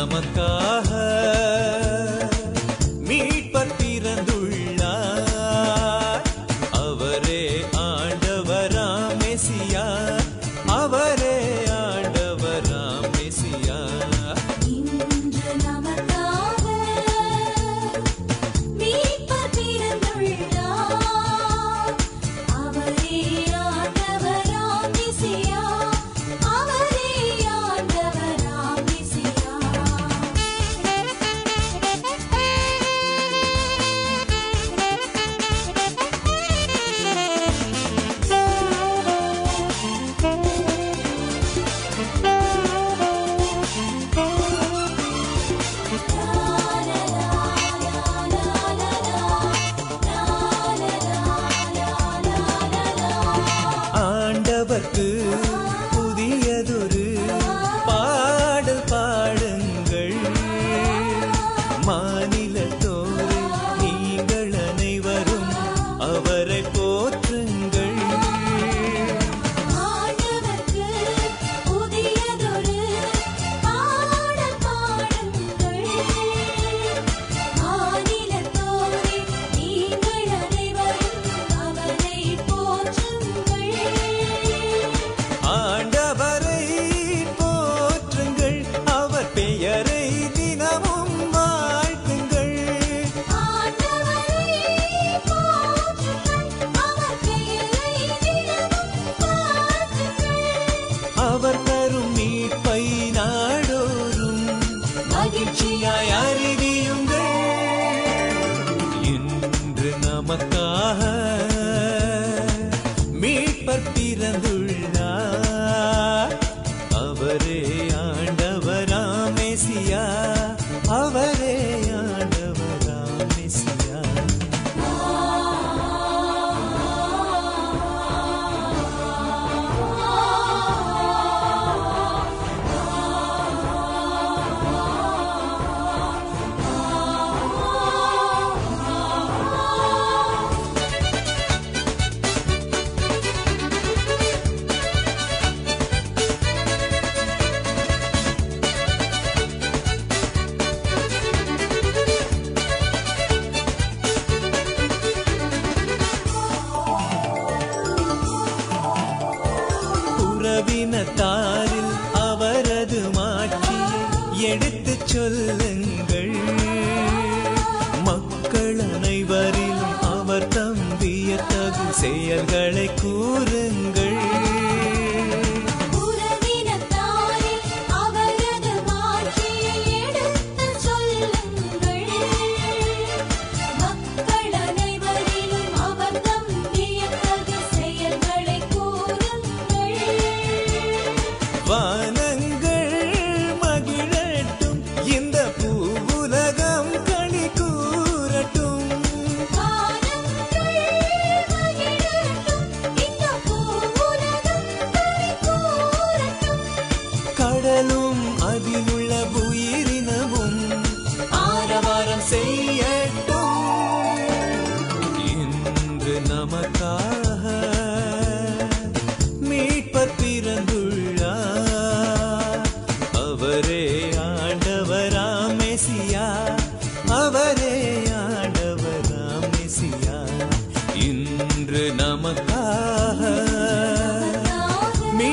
மீட்பர் நமக்காக உறவினத்தாரில் அவரது மாட்சியை எடுத்து சொல்லுங்கள். மக்கள் அனைவரிலும் அவர் தம்பிய தகு செயல்களை கூறுங்கள். இன்று நமக்காக மீ